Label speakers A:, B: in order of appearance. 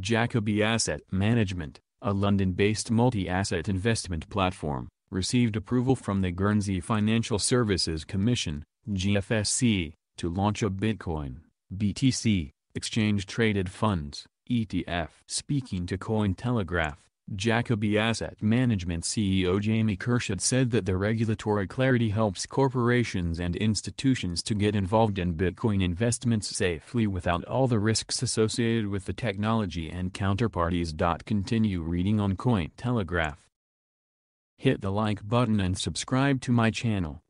A: Jacobi Asset Management, a London-based multi-asset investment platform, received approval from the Guernsey Financial Services Commission, GFSC, to launch a Bitcoin, BTC, exchange-traded funds, ETF. Speaking to Cointelegraph, Jacobi Asset Management CEO Jamie Khurshid said that the regulatory clarity helps corporations and institutions to get involved in Bitcoin investments safely without all the risks associated with the technology and counterparties. Continue reading on Cointelegraph. Hit the like button and subscribe to my channel.